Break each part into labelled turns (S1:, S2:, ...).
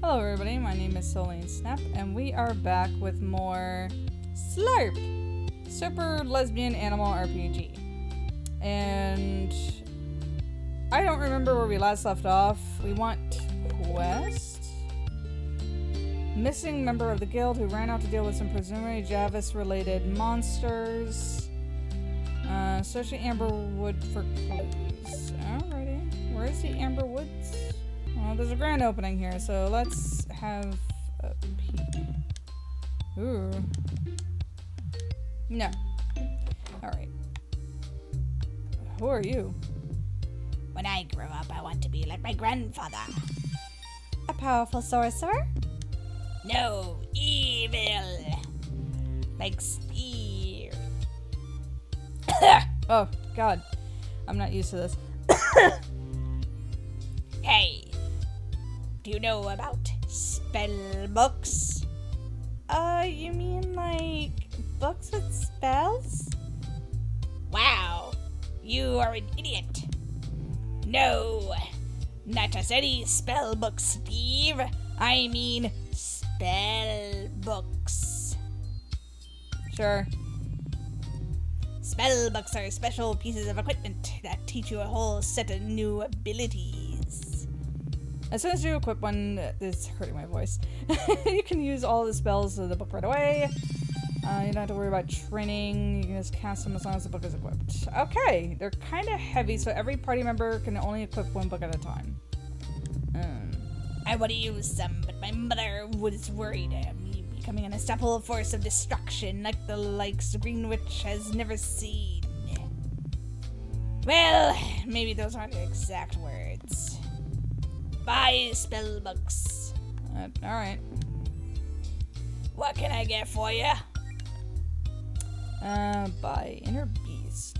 S1: Hello everybody, my name is Soline Snap, and we are back with more Slurp! Super Lesbian Animal RPG. And I don't remember where we last left off. We want quest? Missing member of the guild who ran out to deal with some presumably Javis related monsters. Uh, search the Amberwood for clues. Alrighty. Where is the Amber Woods? Well, there's a grand opening here, so let's have a peek. Ooh. No. Alright. Who are you?
S2: When I grow up, I want to be like my grandfather.
S3: A powerful sorcerer?
S2: No, evil. Like Steve.
S1: Oh, God. I'm not used to this.
S2: hey, do you know about spell books?
S3: Uh, you mean like books with spells?
S2: Wow, you are an idiot. No, not just any spell book, Steve. I mean spell books.
S1: Sure.
S2: Spell books are special pieces of equipment that teach you a whole set of new abilities.
S1: As soon as you equip one, it's hurting my voice. you can use all the spells of the book right away. Uh, you don't have to worry about training. You can just cast them as long as the book is equipped. Okay, they're kind of heavy, so every party member can only equip one book at a time. Um,
S2: I would have used some, but my mother was worried of me becoming an unstoppable force of destruction like the likes the Green Witch has never seen. Well, maybe those aren't the exact words. Buy spell books.
S1: uh, all right.
S2: What can I get for you?
S1: Uh, by Inner Beast.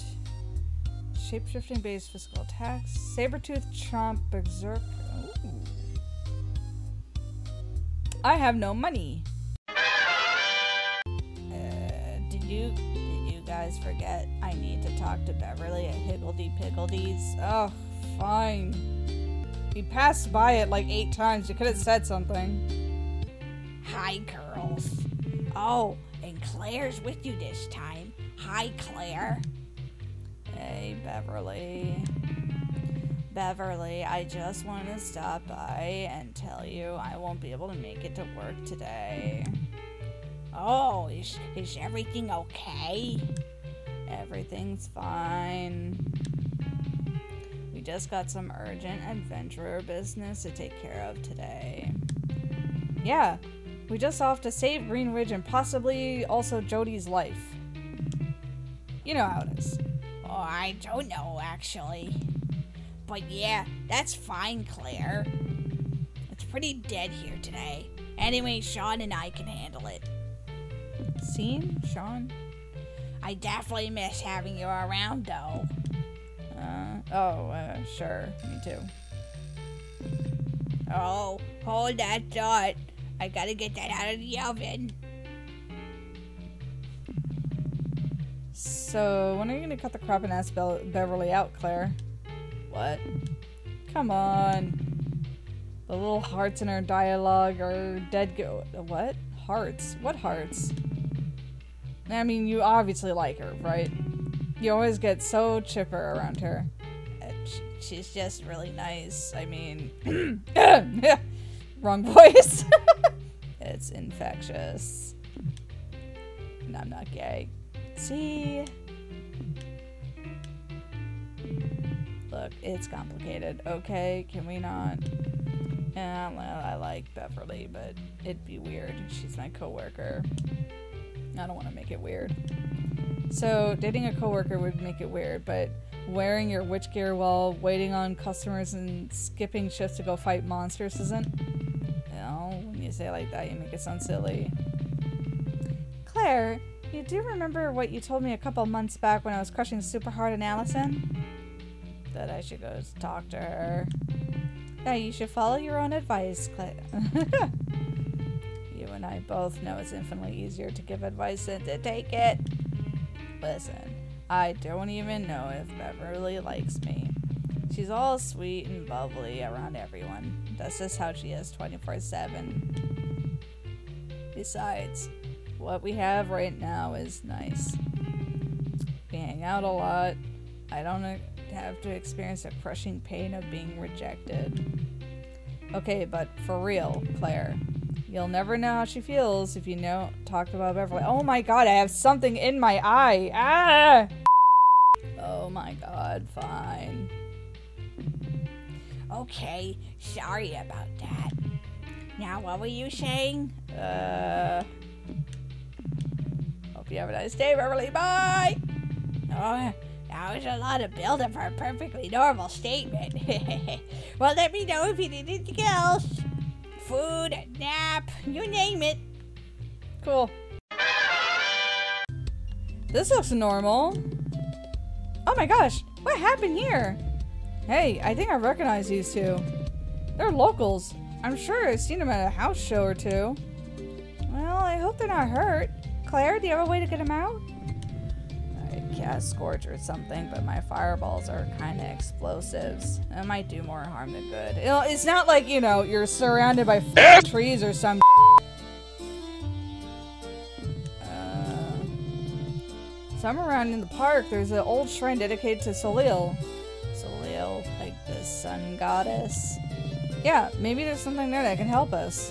S1: Shapeshifting based physical attacks. Sabretooth, Chomp, Berserk. Ooh. I have no money. Uh, did you did you guys forget I need to talk to Beverly at Higgledy Piggledy's? Oh, fine. We passed by it like eight times. You could have said something.
S2: Hi, girls. Oh, and Claire's with you this time. Hi, Claire.
S1: Hey, Beverly. Beverly, I just want to stop by and tell you I won't be able to make it to work today.
S2: Oh, is, is everything okay?
S1: Everything's fine. Just got some urgent adventurer business to take care of today. Yeah, we just off to save Greenridge and possibly also Jody's life. You know how it is.
S2: Oh, I don't know, actually. But yeah, that's fine, Claire. It's pretty dead here today. Anyway, Sean and I can handle it.
S1: Scene, Sean?
S2: I definitely miss having you around, though.
S1: Uh, oh, uh, sure. Me too.
S2: Oh, hold that thought. I gotta get that out of the oven.
S1: So, when are you gonna cut the crap and ask Be- Beverly out, Claire? What? Come on. The little hearts in her dialogue are dead go- What? Hearts? What hearts? I mean, you obviously like her, right? You always get so chipper around her. Uh, She's just really nice. I mean, wrong voice. it's infectious. And I'm not gay. See? Look, it's complicated, okay? Can we not? Yeah, well, I like Beverly, but it'd be weird. She's my coworker. I don't want to make it weird. So, dating a coworker would make it weird, but wearing your witch gear while waiting on customers and skipping shifts to go fight monsters isn't? You know, when you say it like that, you make it sound silly. Claire, you do remember what you told me a couple months back when I was crushing super hard on Allison? That I should go talk to her. Yeah, you should follow your own advice, Claire. you and I both know it's infinitely easier to give advice than to take it. Listen, I don't even know if Beverly likes me. She's all sweet and bubbly around everyone. That's just how she is 24 7. Besides, what we have right now is nice. We hang out a lot. I don't have to experience the crushing pain of being rejected. Okay, but for real, Claire, you'll never know how she feels if you know talk about Beverly. Oh my god, I have something in my eye. Ah! Oh my god, fine.
S2: Okay, sorry about that. Now, what were you saying?
S1: Uh. Hope you have a nice day, Beverly. Bye!
S2: Oh, that was a lot of buildup for a perfectly normal statement. well, let me know if you need anything else. Food, nap, you name it.
S1: Cool. This looks normal. Oh my gosh, what happened here? Hey, I think I recognize these two. They're locals. I'm sure I've seen them at a house show or two. Well, I hope they're not hurt. Claire, do you have a way to get them out? Cast Scorch or something, but my fireballs are kind of explosives. It might do more harm than good. It's not like, you know, you're surrounded by trees or some uh, Somewhere around in the park, there's an old shrine dedicated to Solil. Solil, like the sun goddess. Yeah, maybe there's something there that can help us.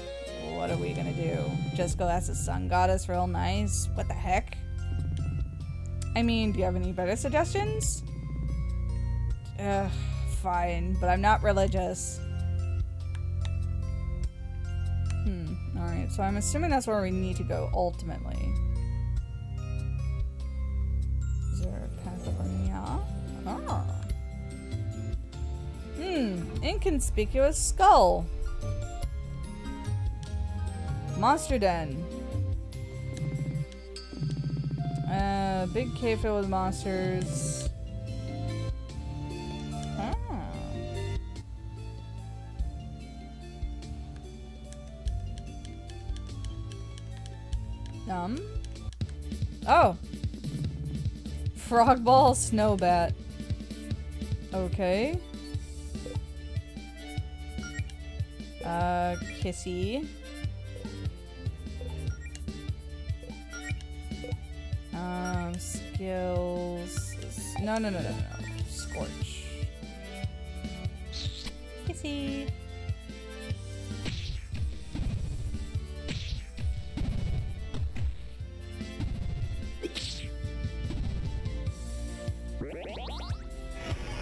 S1: What are we gonna do? Just go ask the sun goddess real nice? What the heck? I mean, do you have any better suggestions? Ugh, fine, but I'm not religious. Hmm, alright, so I'm assuming that's where we need to go ultimately. Is there a path over here? Ah. Hmm, inconspicuous skull. Monster den. Big cave filled with monsters. Um. Oh. Frog ball, snow bat. Okay. Uh, Kissy. Skills. No, no, no, no, no. Scorch. Kissy.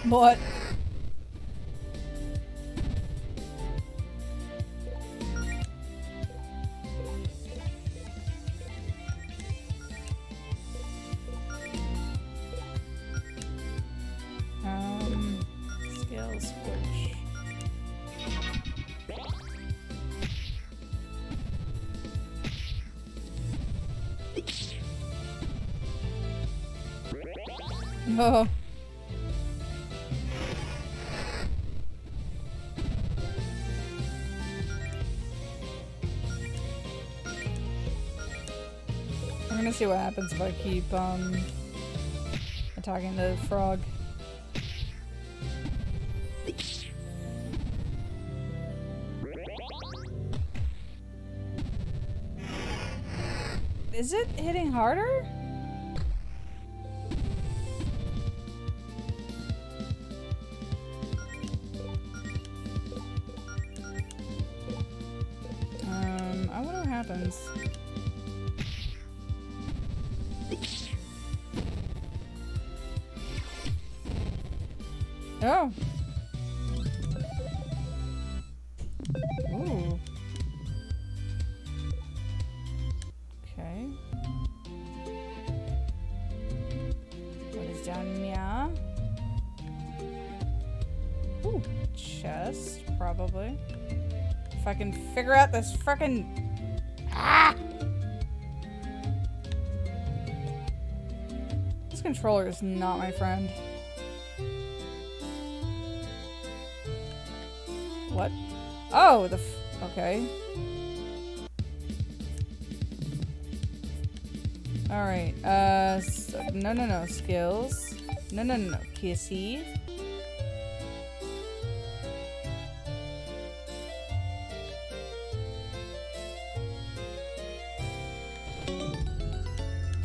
S1: What? What happens if I keep, um, attacking the frog. Is it hitting harder? Um, I wonder what happens. Oh. Ooh. Okay. What is down here? Ooh, chest, probably. If I can figure out this frickin' Ah! This controller is not my friend. Oh, the okay. Alright, uh, so, no, no, no, skills. No, no, no, kissy.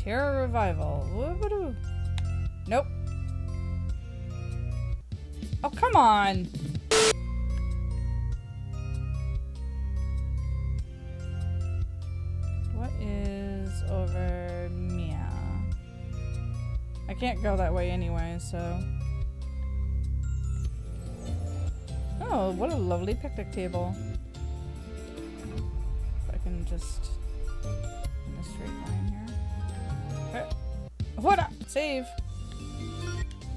S1: Terror Revival. Nope. Oh, come on! Go that way anyway, so. Oh, what a lovely picnic table. If I can just in a straight line here. Eh, What? up? Save.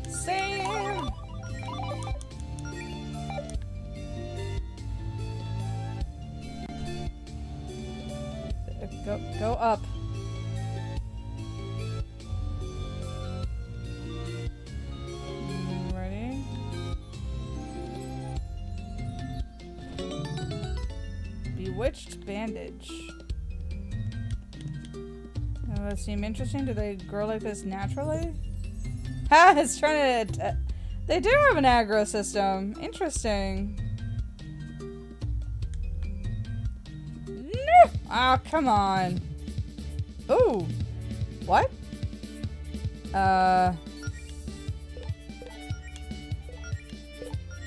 S1: Save. Go go up. Bewitched bandage. Does that seem interesting? Do they grow like this naturally? Ha! It's trying to. they do have an aggro system. Interesting. No! Oh, come on. Ooh. What? Uh.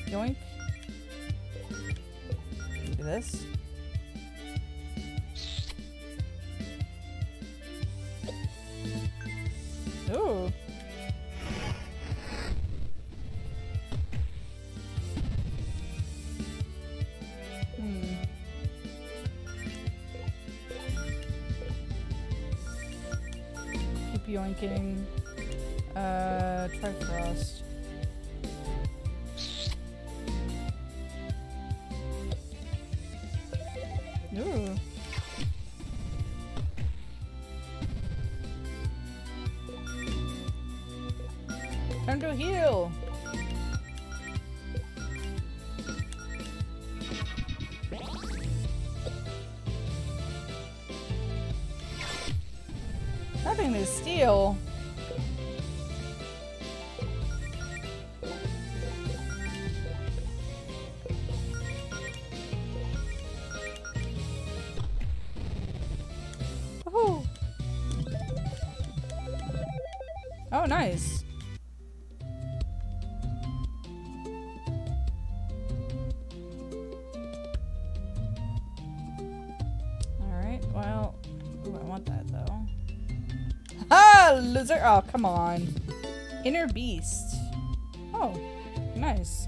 S1: Yoink. Keep yoinking. Uh, try frost. Ooh. Nice. Alright, well, ooh, I want that though. Ha! Loser! Oh, come on. Inner Beast. Oh, nice.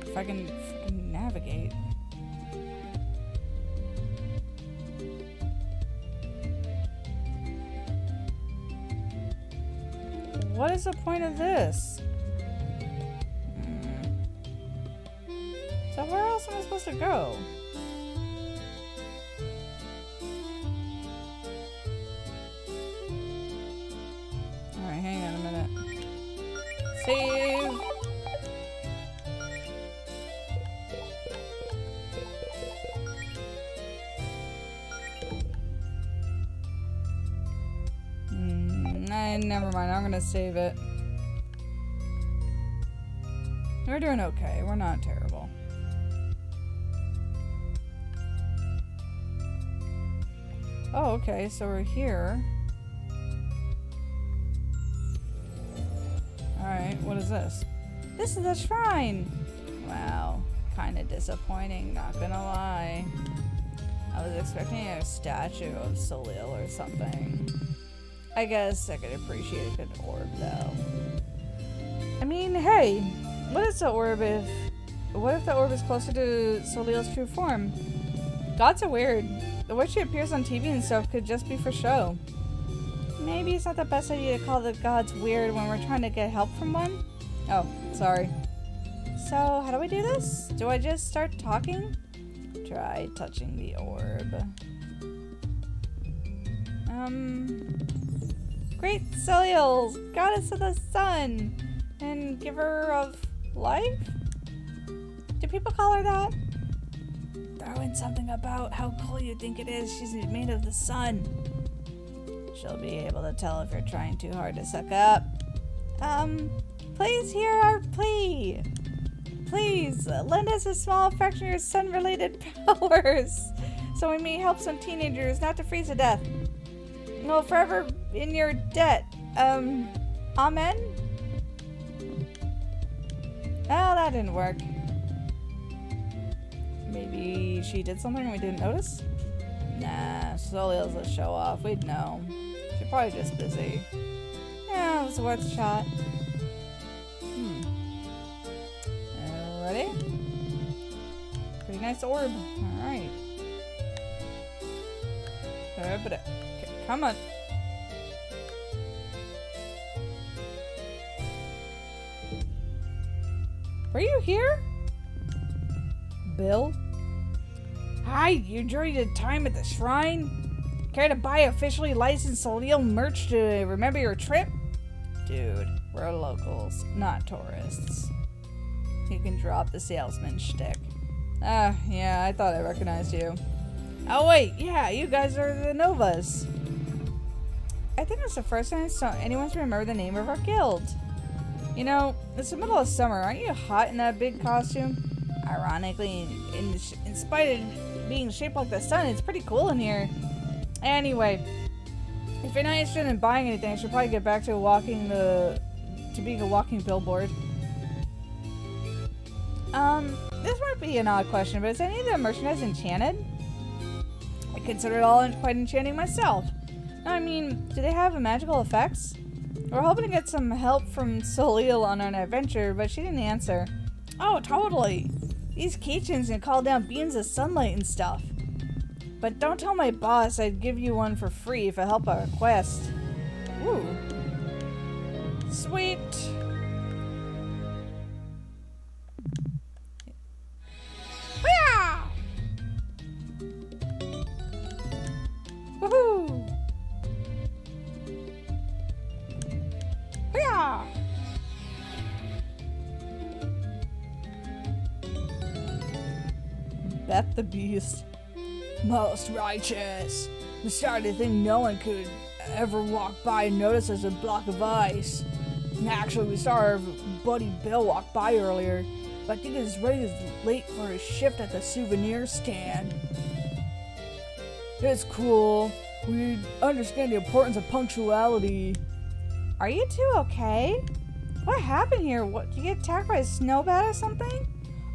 S1: If I can frickin' navigate. What is the point of this? So where else am I supposed to go? Never mind. I'm gonna save it. We're doing okay. We're not terrible. Oh, okay. So we're here. Alright, what is this? This is the shrine! Wow, kinda disappointing, not gonna lie. I was expecting a statue of Solil or something. I guess I could appreciate a good orb though. I mean, hey, what is the orb if. What if the orb is closer to Solil's true form? Gods are weird. The way she appears on TV and stuff could just be for show. Maybe it's not the best idea to call the gods weird when we're trying to get help from one? Oh, sorry. So, how do we do this? Do I just start talking? Try touching the orb. Um. Great Solil, goddess of the sun, and giver of life? Do people call her that? Throw in something about how cool you think it is she's made of the sun. She'll be able to tell if you're trying too hard to suck up. Um, please hear our plea. Please, lend us a small fraction of your sun-related powers, so we may help some teenagers not to freeze to death. Well, forever in your debt. Um, amen? Oh, that didn't work. Maybe she did something we didn't notice? Nah, Soliel's a show off. We'd know. She's probably just busy. Yeah, it was worth a shot. Hmm. Uh, ready? Pretty nice orb. Alright. Uh, but, uh, come on. Were you here? Bill? Hi, you enjoyed your time at the shrine? Care to buy officially licensed Solil merch to remember your trip? Dude, we're locals, not tourists. You can drop the salesman shtick. Ah, yeah, I thought I recognized you. Oh wait, yeah, you guys are the Novas. I think it's the first time I saw anyone's remember the name of our guild. You know, it's the middle of summer. Aren't you hot in that big costume? Ironically, in, in spite of being shaped like the sun, it's pretty cool in here. Anyway, if you're not interested in buying anything, I should probably get back to walking the to being a walking billboard. Um, this might be an odd question, but is any of the merchandise enchanted? I consider it all quite enchanting myself. I mean, do they have magical effects? We're hoping to get some help from Solil on an adventure, but she didn't answer. Oh, totally. These keychains can call down beams of sunlight and stuff. But don't tell my boss I'd give you one for free if I help our request. Ooh. Sweet. Beast. Most righteous. We started to think no one could ever walk by and notice us a block of ice. And actually, we saw our buddy Bill walk by earlier, but I think he's ready to late for his shift at the souvenir stand. It's cool. We understand the importance of punctuality. Are you two okay? What happened here? What, did you get attacked by a snowbat or something?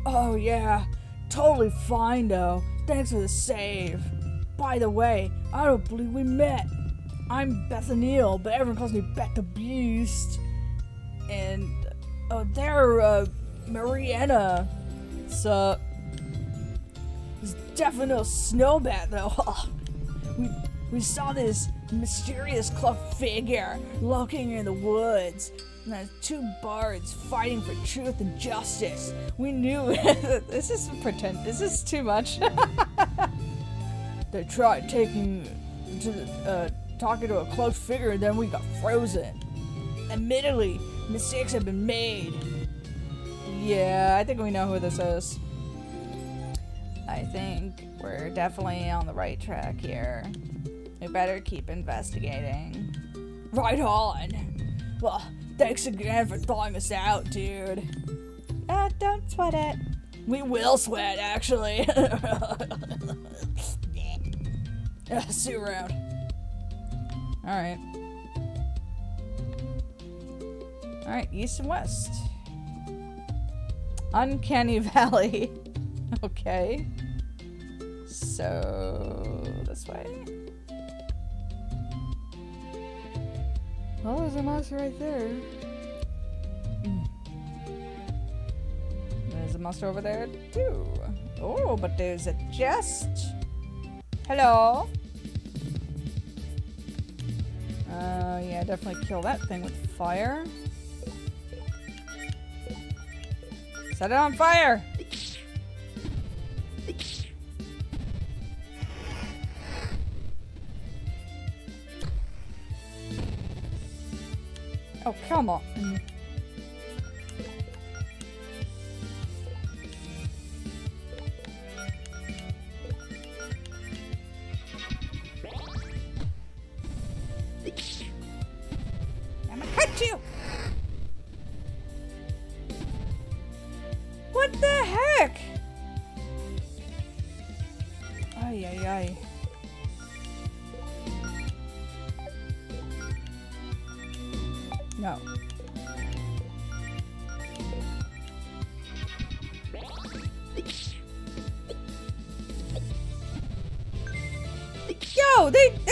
S1: Oh, yeah. Totally fine, though. Thanks for the save. By the way, I don't believe we met. I'm Bethaniel, but everyone calls me Beth the Beast. And, oh, they're, uh, Mariana. So, there's definitely no snowbat, though. we, we saw this mysterious cloaked figure lurking in the woods. And there's two bards fighting for truth and justice. We knew this is pretend. This is too much. they tried taking to the, uh, talking to a close figure, and then we got frozen. Admittedly, mistakes have been made. Yeah, I think we know who this is. I think we're definitely on the right track here. We better keep investigating. Right on. Well, thanks again for thawing us out, dude.
S3: Uh, don't sweat it.
S1: We will sweat, actually. Yeah, See you around. Alright. Alright, east and west. Uncanny Valley. okay. So, this way? Well, there's a monster right there. There's a monster over there, too. Oh, but there's a chest. Hello? Uh, yeah, definitely kill that thing with fire. Set it on fire! Come on. I'm gonna cut you!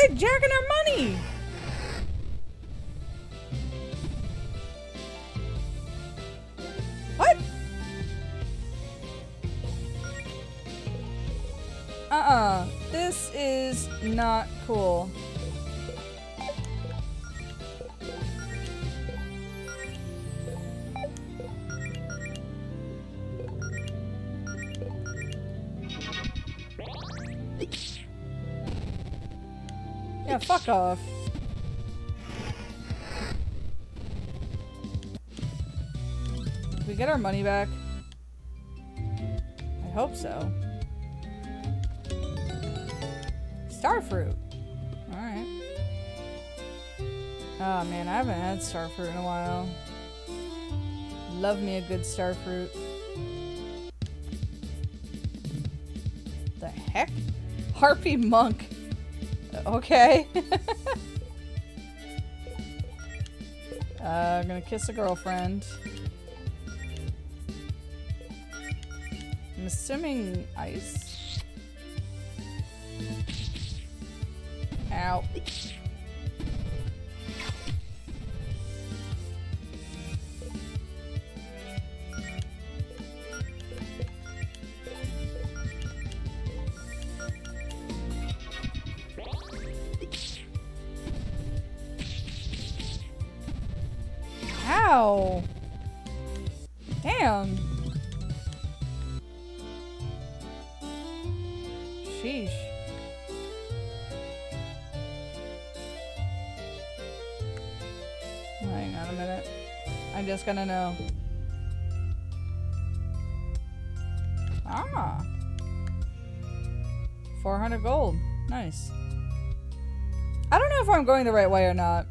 S1: They jacking our money. What? Uh-uh. This is not cool. Yeah, fuck off. Did we get our money back? I hope so. Starfruit. Alright. Oh man, I haven't had starfruit in a while. Love me a good starfruit. The heck? Harpy monk. Okay. uh, I'm gonna kiss a girlfriend. I'm assuming ice. Ow. Damn. Sheesh. Hang on a minute. I'm just gonna know. Ah. 400 gold. Nice. I don't know if I'm going the right way or not.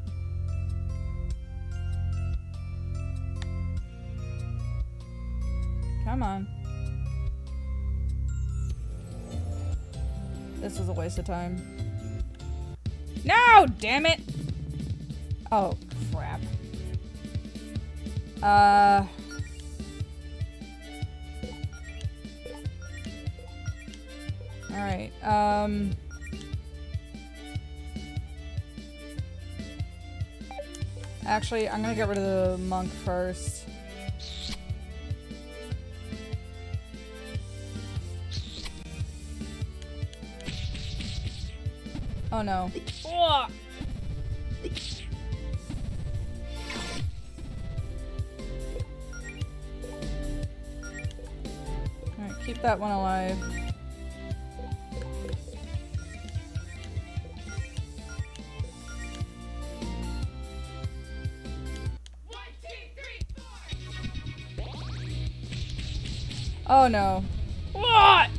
S1: Waste of time. No! Damn it! Oh, crap. Uh... Alright, um... Actually, I'm gonna get rid of the monk first. Oh no. Ugh. Alright, keep that one alive. Oh no. What?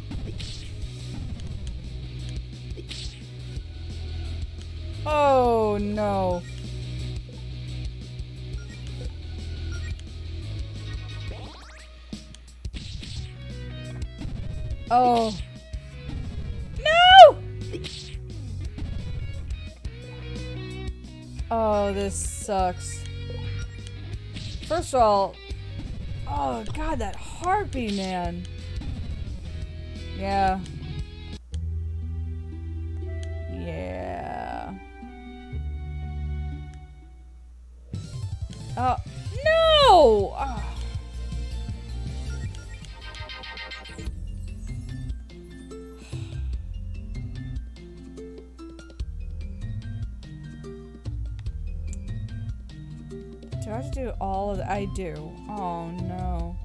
S1: Oh. No! Oh, this sucks. First of all, oh god, that harpy, man. Yeah. Yeah. Oh, I do. Oh no.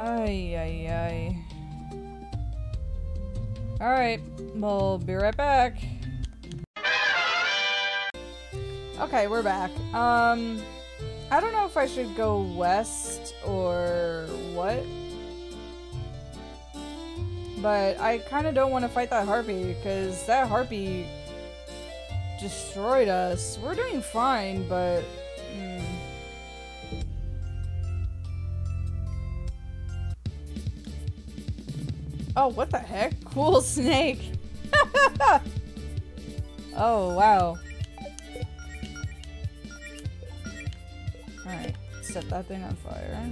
S1: Ay, ay, ay. Alright, we'll be right back. Okay, we're back. Um, I don't know if I should go west or what. But I kind of don't want to fight that harpy because that harpy destroyed us. We're doing fine, but... Oh, what the heck? Cool snake. oh, wow. Alright, set that thing on fire.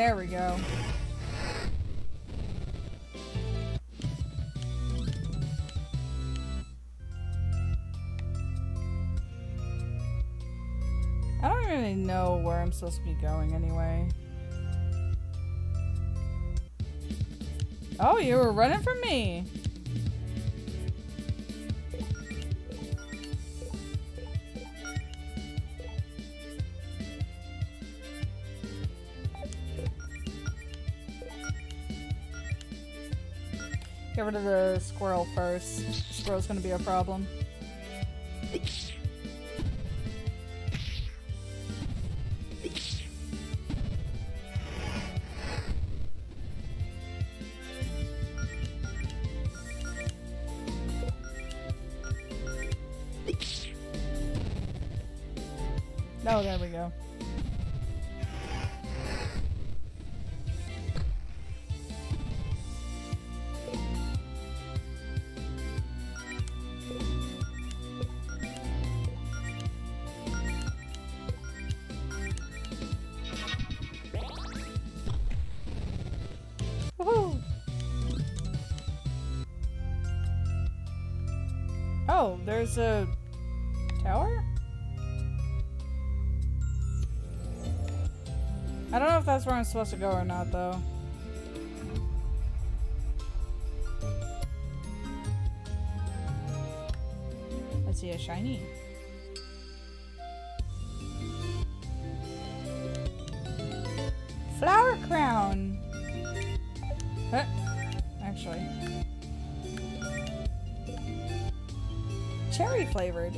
S1: There we go. I don't really know where I'm supposed to be going anyway. Oh, you were running from me. Rid of the squirrel first. Squirrel's gonna be a problem. Oh, there we go. There's a tower? I don't know if that's where I'm supposed to go or not, though. Let's see a shiny. Flower crown! Huh? Actually. Cherry flavored.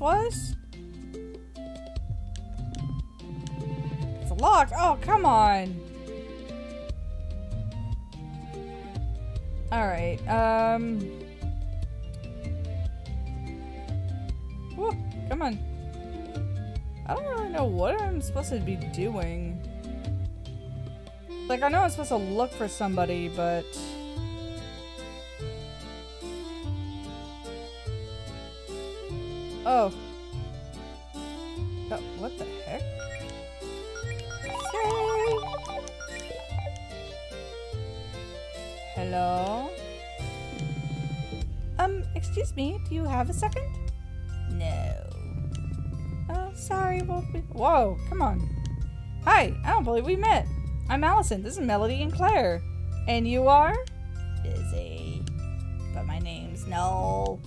S1: Was? It's locked. Oh, come on. Alright, um. Whoa, come on. I don't really know what I'm supposed to be doing. Like, I know I'm supposed to look for somebody, but... Oh. Oh, what the heck? Say! Hello? Um, excuse me, do you have a second? No. Oh, sorry, we'll be- Whoa, come on. Hi, I don't believe we met. I'm Allison, this is Melody and Claire. And you are?
S2: Busy. But my name's Noel.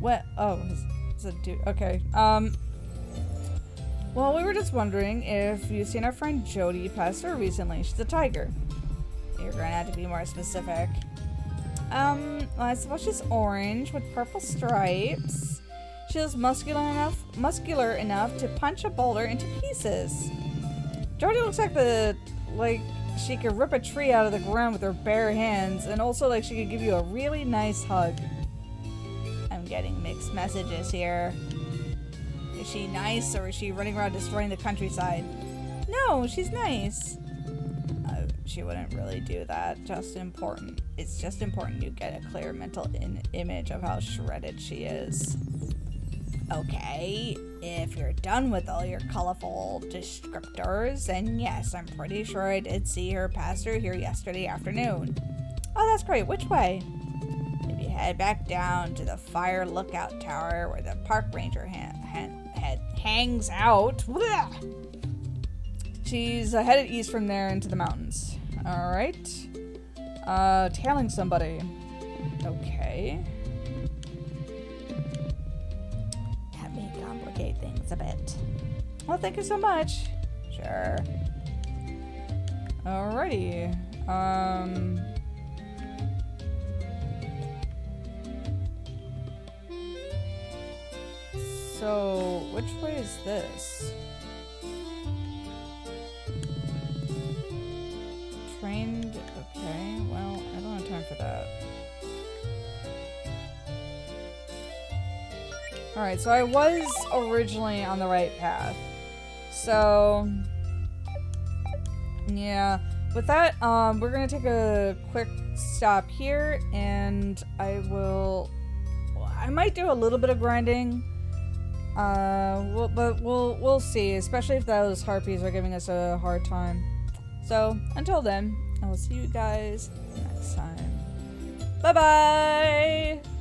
S1: What? Oh, a dude. Okay. Um. Well, we were just wondering if you've seen our friend Jody pass through recently. She's a tiger.
S2: You're gonna have to be more specific.
S1: Um, well, I suppose she's orange with purple stripes. She is muscular enough, muscular enough to punch a boulder into pieces. Jody looks like the like she could rip a tree out of the ground with her bare hands, and also like she could give you a really nice hug.
S2: Getting mixed messages here. Is she nice or is she running around destroying the countryside?
S1: No, she's nice.
S2: Uh, she wouldn't really do that. Just important. It's just important you get a clear mental image of how shredded she is. Okay, if you're done with all your colorful descriptors, then yes, I'm pretty sure I did see her pass through here yesterday afternoon.
S1: Oh, that's great. Which way?
S2: Head back down to the fire lookout tower where the park ranger ha- ha- head hangs out.
S1: She's headed east from there into the mountains. All right. Uh, tailing somebody. Okay.
S2: That may complicate things a bit.
S1: Well, thank you so much.
S2: Sure.
S1: Alrighty. Um. So, which way is this? Trained. Okay, well, I don't have time for that. Alright, so I was originally on the right path. So. Yeah. With that, um, we're gonna take a quick stop here, and I will. I might do a little bit of grinding. Uh, we'll, but we'll we'll see. Especially if those harpies are giving us a hard time. So until then, I will see you guys next time. Bye bye.